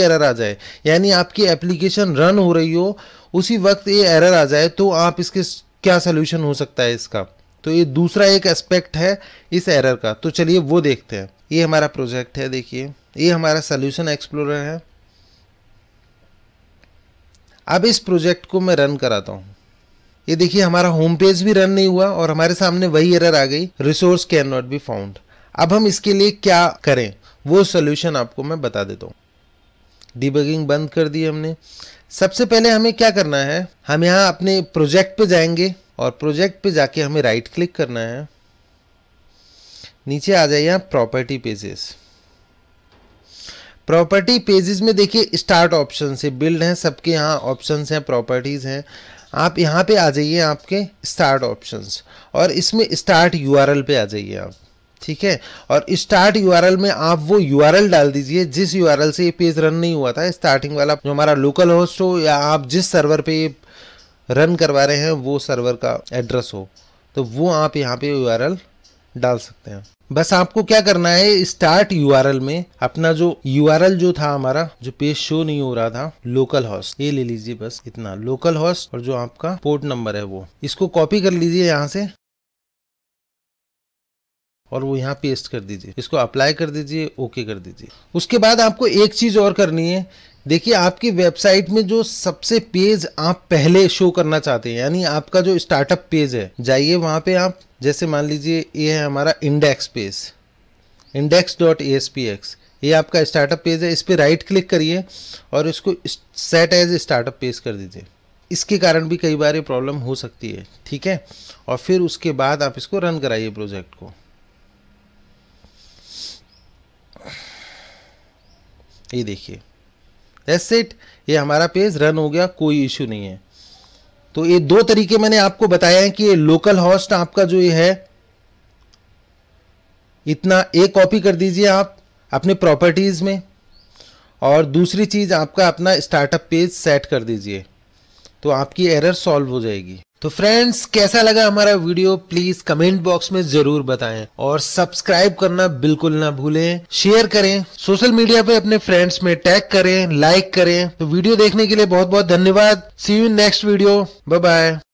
Error आ जाए। यानी आपकी एप्लीकेशन रन हो रही हो, उसी वक्त ये एरर आ जाए तो आप इसके क्या सोल्यूशन हो सकता है इसका? तो ये दूसरा एक एस्पेक्ट है इस एरर का। तो चलिए वो देखते हैं। ये हमारा प्रोजेक्ट है, देखिए। ये हमारा सोल्यूशन एक्सप्लोरर है। अब इस प्रोजेक्ट को मैं रन कराता हूँ। ये देखिए, हमारा होम पेज भी रन नहीं हुआ और हमारे सामने वही एरर आ गई। Resource can not be found अब हम इसके लिए क्या करें, वो सोल्यूशन आपको मैं बता देता हूँ। डिबगिंग बंद कर दी हमने। सबसे पहले हमें क्या करना है, हम यहाँ अपने प्रोजेक्ट पे जाएँगे और प्रोजेक्ट पे जाके हमें राइट क्लिक करना है। नीचे आ जाइए यहाँ प्रॉपर्टी पेजेस प्रॉपर्टी पेजेस में देखिए स्टार्ट ऑप्शन से बिल्ड हैं, सबके यहाँ ऑप्शंस हैं प्रॉपर्टीज़ हैं। आप यहाँ पे आ जाइए आपके स्टार्ट ऑप्शंस और इसमें स्टार्ट यूआरएल पे आ जाइए आप। ठीक है? और स्टार्ट यूआरएल में आप वो यूआरएल डाल दीजिए, जिस यूआरएल से ये पेज रन नहीं हुआ था स्टार्टिंग वाला जो हमारा लोकल होस्ट हो, या आप जिस सर्वर पे रन करवा रहे हैं, वो सर्वर का एड्रेस हो तो वो आप यहाँ पे यूआरएल डाल सकते हैं। बस आपको क्या करना है स्टार्ट यूआरएल में अपना जो यूआरएल जो था हमारा, जो पेज शो नहीं हो रहा था लोकल हॉस्ट ये ले लीजिए बस इतना। लोकल हॉस्ट और जो आपका पोर्ट नंबर है वो, इसको कॉपी कर लीजिए यहाँ से। और वो यहाँ पेस्ट कर दीजिए। इसको अप्लाई कर दीजिए ओके कर दीजिए। उसके बाद आपको एक चीज़ और करनी है। देखिए, आपकी वेबसाइट में जो सबसे पेज आप पहले शो करना चाहते हैं, यानी आपका जो स्टार्टअप पेज है, जाइए वहाँ पे आप, जैसे मान लीजिए, ये है हमारा index page index dot A S P X ये आपका स्टार्टअप पेज है। इस पर राइट क्लिक करिए और इसको सेट एज स्टार्टअप पेज कर दीजिए। इसके कारण भी कई बार ये प्रॉब्लम हो सकती है, ठीक है? और फिर उसके बाद आप इसको रन कराइए प्रोजेक्ट को। ये देखिए। दैट्स इट ये हमारा पेज रन हो गया, कोई इशू नहीं है। तो ये दो तरीके मैंने आपको बताया है कि ये लोकल हॉस्ट आपका जो ये है, इतना एक कॉपी कर दीजिए आप अपने प्रॉपर्टीज़ में, और दूसरी चीज़ आपका अपना स्टार्टअप पेज सेट कर दीजिए। तो आपकी एरर सॉल्व हो जाएगी। तो फ्रेंड्स कैसा लगा हमारा वीडियो प्लीज़ कमेंट बॉक्स में ज़रूर बताएँ और सब्सक्राइब करना बिल्कुल ना भूलें। शेयर करें। सोशल मीडिया पे अपने फ्रेंड्स में टैग करें लाइक करें। तो वीडियो देखने के लिए बहुत बहुत धन्यवाद। See you next video bye bye